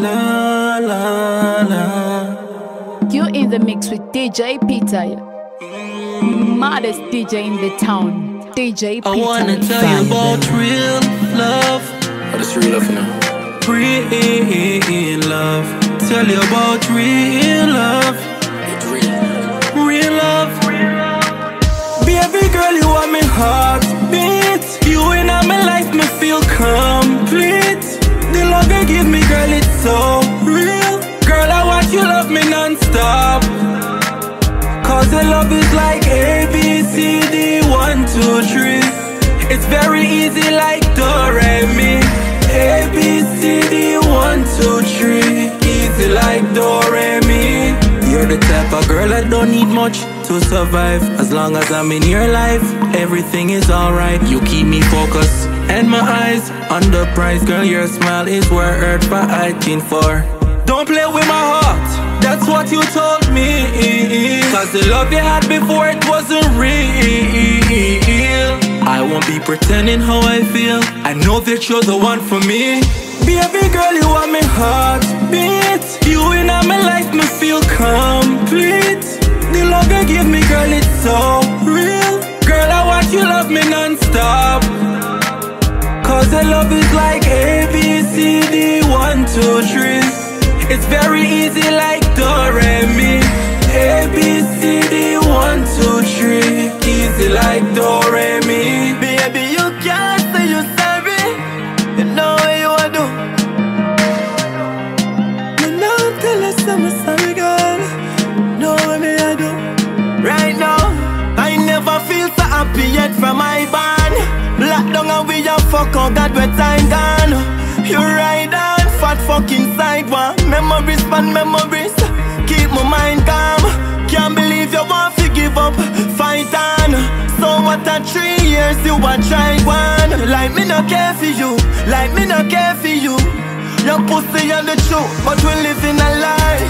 La la la. You in the mix with DJ Ptyle. Maddest DJ in the town. DJ Ptyle. I wanna tell you about real love. Oh, what is real love now? Real love. Tell you about real love. It's real. Real love. Baby girl, you are my heartbeat. You type of girl that don't need much to survive. As long as I'm in your life, everything is alright. You keep me focused and my eyes on the prize. Girl, your smile is earth fighting for. Don't play with my heart, that's what you told me. Cause the love you had before it wasn't real. I won't be pretending how I feel. I know that you're the one for me. Baby girl, you are my heartbeat. You in my life, me feel complete. Very easy like do, re, mi. A, B, C, D, 1, 2, 3. Easy like do, re, mi. Baby, you can't say you're sorry. You know what you want do. Me now tell us I'm sorry, girl. Know what me I do. Right now, I never feel so happy yet from my band. Lock down and we a fuck, oh God, where time gone. Memories, man, memories. Keep my mind calm. Can't believe you want to give up. Fight on. So what a three years you a try one. Like me no care for you. Like me no care for you. Your pussy and the truth, but we living a lie.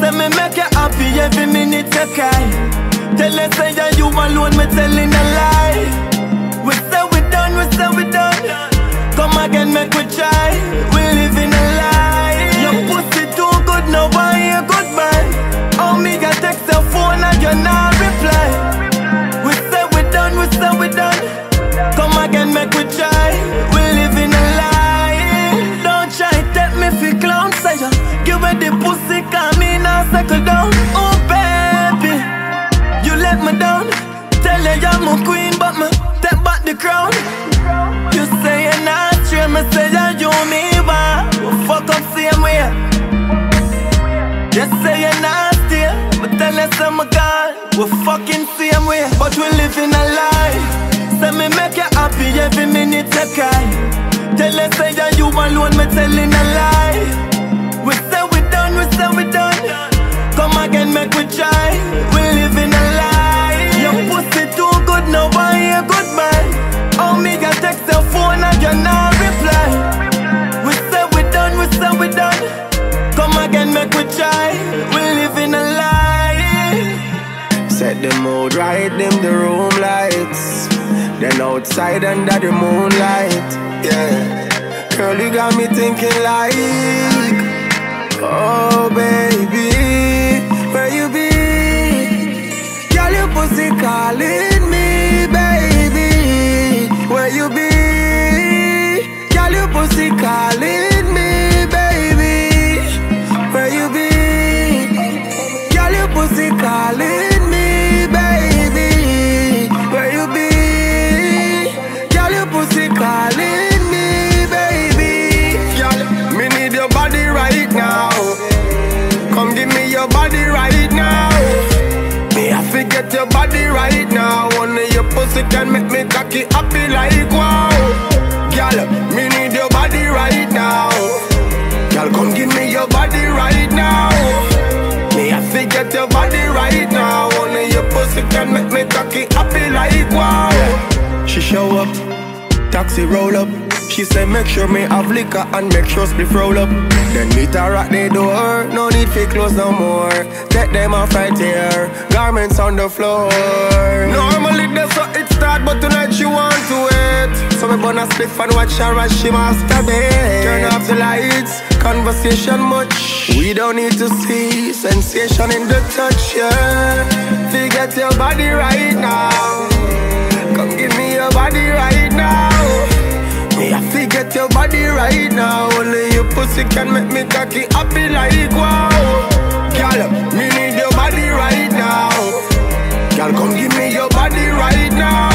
Say me make you happy every minute you cry. Tell us say that you alone, me telling a lie. We say we done, we say we done. Come again, make we try. We living a goodbye. Oh, me got text your phone and you're not us I'm a god. We fucking same way, but we living a lie. Say me make you happy every minute you cry. Tell us say that you alone, me telling a lie. We say we done, we say we done. Come again, make we try. We living a lie. Your pussy too good, no one hear goodbye. Oh, me got text your phone and you not reply. We say we done, we say we done. Come again, make we try. We living a lie. The mood right, dim the room lights. Then outside under the moonlight, yeah. Girl, you got me thinking like, oh baby, where you be? Girl, your pussy calling me, baby. Where you be? Girl, your pussy show up, taxi roll up. She say make sure me have liquor and make sure spliff roll up. Then meet her at the door. No need for clothes no more. Take them off right here. Garments on the floor. Normally that's how it start, but tonight she want to wait. So me burn a spliff and watch her as she masturbate. Turn off the lights. conversation much. We don't need to see sensation in the touch, yeah. Forget your body right now. Body right now. Me, I forget your body right now. Only your pussy can make me cocky happy like wow. Girl, me need your body right now. Girl, come give me your body right now.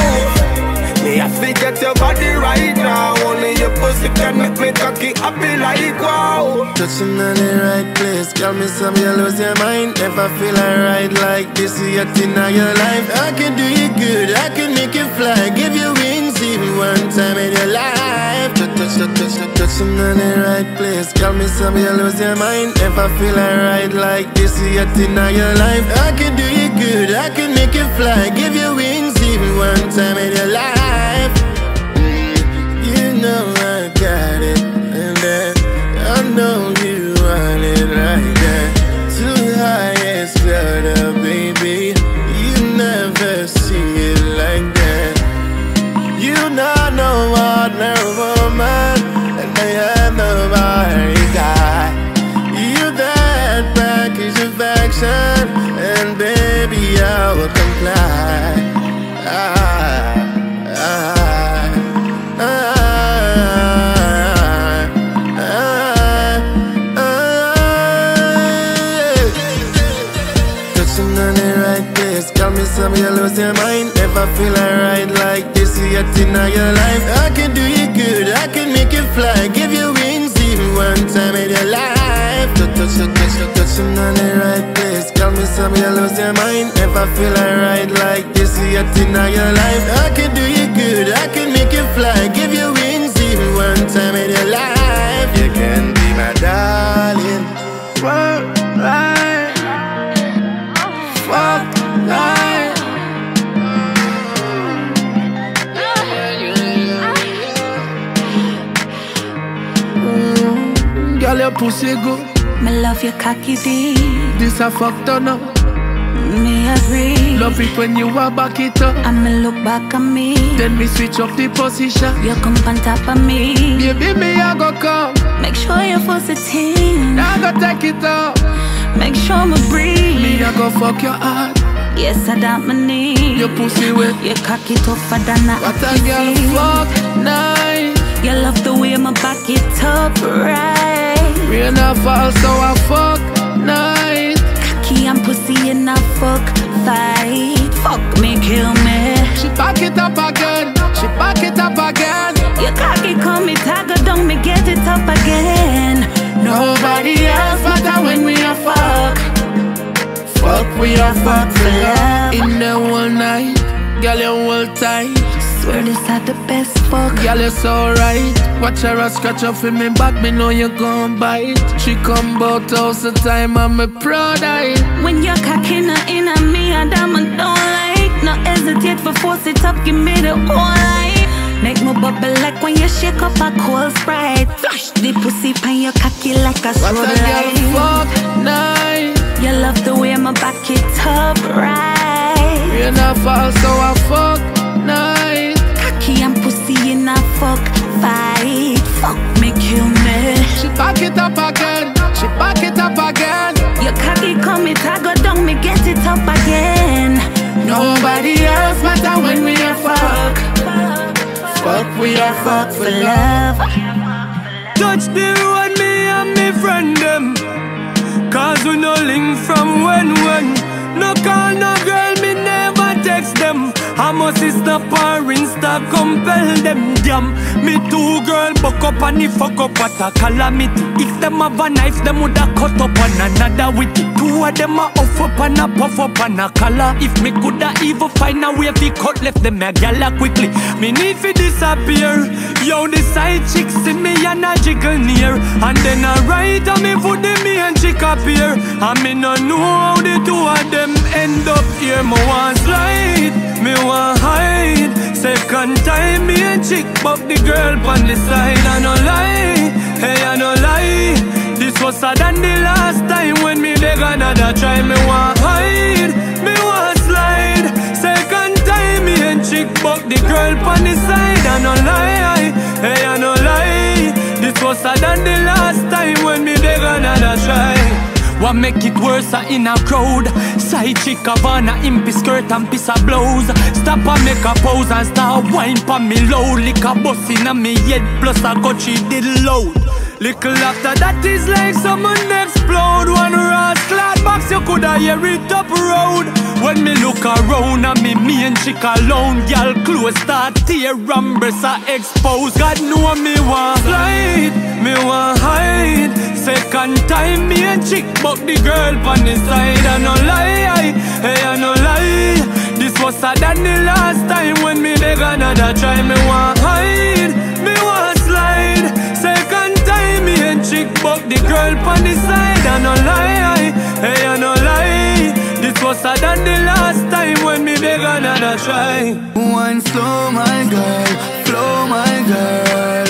Me, I forget your body right now. Only your pussy can make me cocky happy like wow. Touching on the right place, girl, me some you lose your mind. Never feel alright like this yet in your life. I can do you good, I can make you fly, give you one time in your life. Touch, touch, touch, touch, touch, touching on the right place, girl, me some you lose your mind. Never feel alright like this yet in your life. I can do you good, I can make you fly, give you wings even one time in your life. You know I got it, and I know Never feel alright like this yet in all your life. I can do you good, I can make you fly, give you wings even one time in your life. Touch, touch, touch, touch, touch, touching on the right place, got me some you lose your mind. Never feel alright like this yet in all your life. I can do you good, I can make you fly, give you wings even one time in your life. You can be my darling. Fuck Girl, your pussy good. Me love your cocky deep, This a fucked on up. me agree. Love it when you a back it up. I'ma look back at me. Then me switch up the position. You come on top of me. Baby, me a go come. Make sure you your pussy team. I go take it up. Make sure me breathe. Me a go fuck your heart. Yes, I doubt my knee. Your pussy wet. Your cocky tougher than a What a girl fuck nice. You love the way my back it up right. Rain a fall, so I fuck night. Cocky and pussy in a fuck fight. Fuck me, kill me. She back it up again. She back it up again. Your cocky call me tiger, don't me get it up again. Nobody else matter when we a fuck. Fuck, we a fuck for love. In the whole night, girl, you hold tight. Swear this are the best fuck. Girl, you so right. Watch her scratch up in me back, me know you gon' bite. She come bout house the time, I'm a proud eye. When you're cocking her in on me, I'm a don't like. No hesitate for force it up, give me the whole light. Make me bubble like when you shake up a cold sprite. Flash the pussy pan your cocky like a strobe a girl light. fuck night. You love the way my back it up right. Rain a fall, so I fuck night. Fuck fight. Fuck me, kill me. She back it up again. She back it up again. Your cocky come it, I go down, me get it up again. Nobody else matter when we a fuck. Fuck, we are fuck for For love. love. Touch the road, me and me friend them. Cause we no link from when when. No call, no girl, them. I'm a sister or insta compel them. Damn, me two girl buck up and if fuck up at a calamity. If them have a knife, them woulda cut up on another with it. Two of them a off up and a puff up and a collar. If me coulda even find a way fi cut left them a gala quickly. Me need fi disappear. Yo, the side chick see me and a jiggle near, and then I right on me foot the me and chick appear. And me no know how the two of them end up here. Me want slide, me want hide. Second time me and chick buck the girl on the side. I no lie, hey I no lie. This was sad than another try. Me want hide, me want slide. Second time me and chick buck the girl on the side. I no lie, hey I no lie. This was than the last time when me beg another try. What make it worse uh, in a crowd? Side chick Havana, impy skirt and piece of blouse. Stop and make a pose and start wine pa me low. Lick a bus in a me head plus a got she did load. Little after that is like someone explode. One rust clad box you coulda hear it up road. When me look around and me me and chick alone, girl clothes start tear and breasts are exposed. God know me want slide, me want hide. Second time me and chick buck the girl on the side. I no lie, hey I no lie. This was sad than the last time when me beg another try. Me want the girl on the side. I no lie, hey I no lie. This was sad than the last time when me beg another try. Wine slow, my girl, flow, my girl.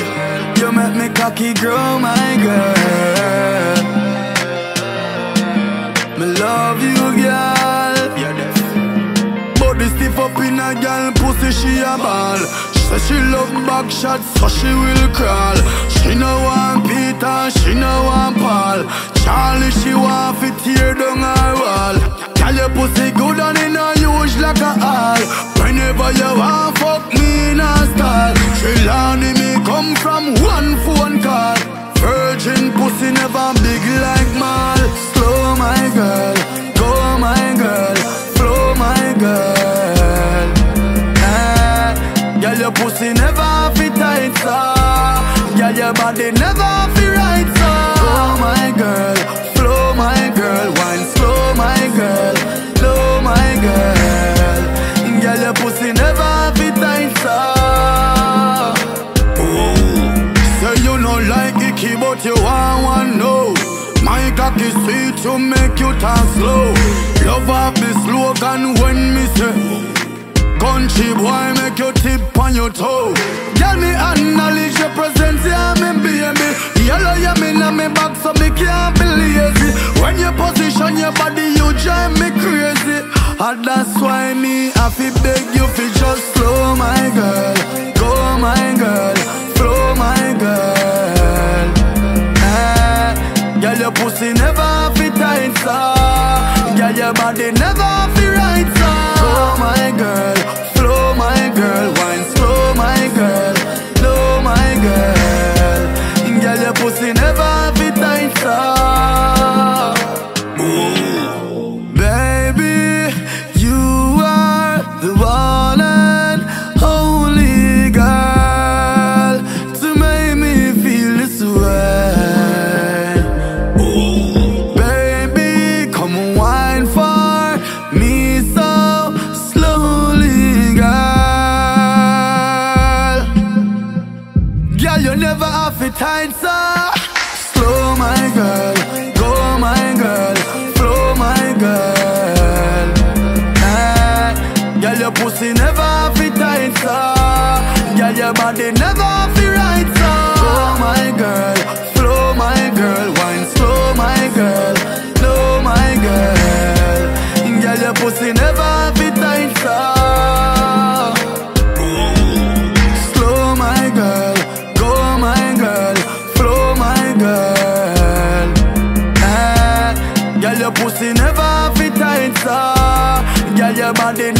You make me cocky grow, my girl. Me love you, girl. Body stiff up in a girl, pussy she a ball. She say she love back shots, so she will crawl. She no want Peter, she no want Paul. Charlie, she want fit tear down her wall. Tell your pussy good and in a huge like a hall. Whenever you want fuck me in a stall. Trelawny me come from one phone call. Virgin pussy never big like pussy never fit tight, so Girl, your body never fit right, so Go my girl, flow my girl Wine slow my girl, flow my girl. Girl, your pussy never fit tight, so Say you no like icky, but you want one, no. My cocky sweet to make you talk slow Love off the slogan when me say Country boy make you tip on your toe? Girl me acknowledge your presence, yeah me baby. Yellow yeah me na me back so me can't be lazy When you position your body you drive me crazy. And that's why me have to beg you fi just slow my girl. Go my girl, flow my girl. Eh, Girl your pussy never fit tight so Girl your body never fit it Girl, your body never it right, so Go, my girl. Flow, my girl. Wine slow, my girl. Flow, my girl. Girl, your pussy never it tight, so Slow my girl, go my girl, flow my girl. Eh, girl your pussy never fit tight so, girl your body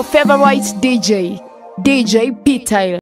Your favorite DJ, DJ Ptyle.